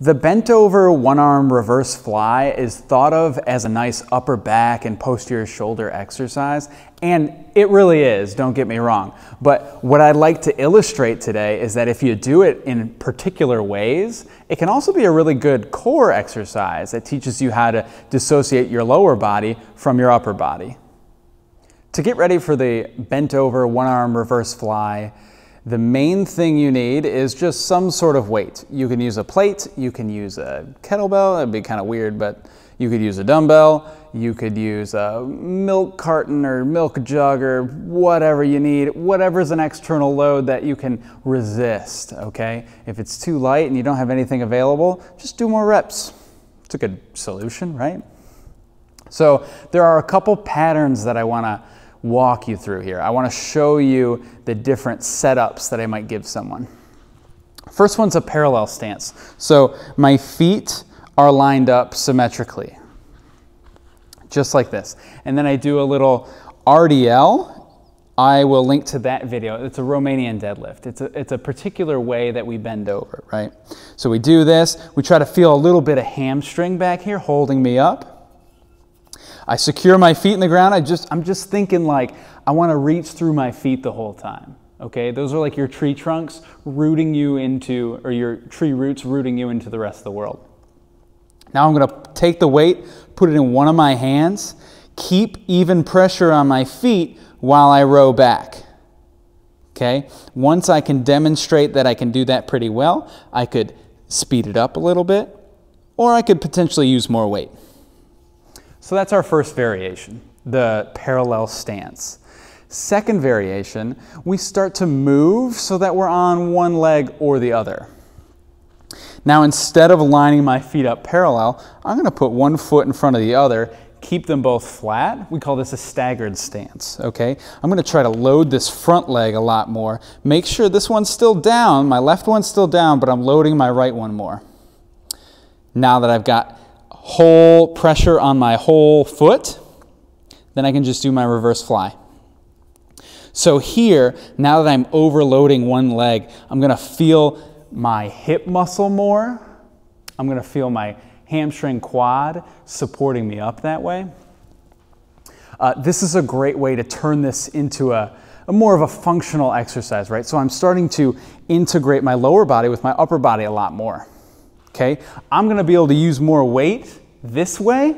The bent over one arm reverse fly is thought of as a nice upper back and posterior shoulder exercise, and it really is, don't get me wrong. But what I'd like to illustrate today is that if you do it in particular ways, it can also be a really good core exercise that teaches you how to dissociate your lower body from your upper body. To get ready for the bent over one arm reverse fly, the main thing you need is just some sort of weight. You can use a plate, you can use a kettlebell, it'd be kind of weird, but you could use a dumbbell, you could use a milk carton or milk jug or whatever you need, whatever's an external load that you can resist, okay? If it's too light and you don't have anything available, just do more reps. It's a good solution, right? So there are a couple patterns that I wanna walk you through here. I want to show you the different setups that I might give someone. First one's a parallel stance. So my feet are lined up symmetrically, just like this. And then I do a little RDL. I will link to that video. It's a Romanian deadlift. It's a, it's a particular way that we bend over, right? So we do this. We try to feel a little bit of hamstring back here holding me up. I secure my feet in the ground. I just, I'm just thinking like, I want to reach through my feet the whole time. Okay, those are like your tree trunks rooting you into, or your tree roots rooting you into the rest of the world. Now I'm going to take the weight, put it in one of my hands, keep even pressure on my feet while I row back. Okay, once I can demonstrate that I can do that pretty well, I could speed it up a little bit, or I could potentially use more weight. So that's our first variation, the parallel stance. Second variation, we start to move so that we're on one leg or the other. Now instead of lining my feet up parallel, I'm going to put one foot in front of the other, keep them both flat. We call this a staggered stance, okay? I'm going to try to load this front leg a lot more. Make sure this one's still down, my left one's still down, but I'm loading my right one more. Now that I've got whole pressure on my whole foot, then I can just do my reverse fly. So here, now that I'm overloading one leg, I'm gonna feel my hip muscle more. I'm gonna feel my hamstring quad supporting me up that way. Uh, this is a great way to turn this into a, a more of a functional exercise, right? So I'm starting to integrate my lower body with my upper body a lot more okay? I'm gonna be able to use more weight this way,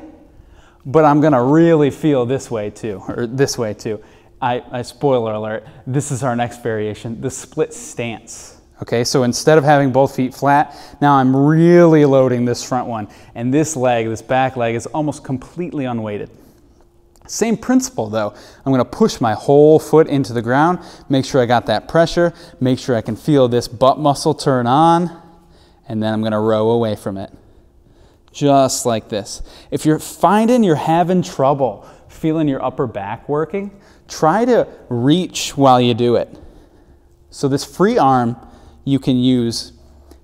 but I'm gonna really feel this way too, or this way too. I, I spoiler alert, this is our next variation, the split stance. Okay, so instead of having both feet flat, now I'm really loading this front one. And this leg, this back leg, is almost completely unweighted. Same principle though. I'm to push my whole foot into the ground, make sure I got that pressure, make sure I can feel this butt muscle turn on and then I'm going to row away from it. Just like this. If you're finding you're having trouble feeling your upper back working, try to reach while you do it. So, this free arm you can use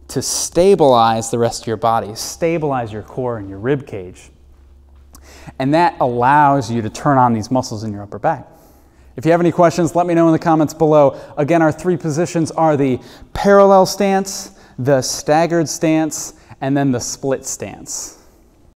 to stabilize the rest of your body, stabilize your core and your rib cage. And that allows you to turn on these muscles in your upper back. If you have any questions, let me know in the comments below. Again, our three positions are the parallel stance, the staggered stance, and then the split stance.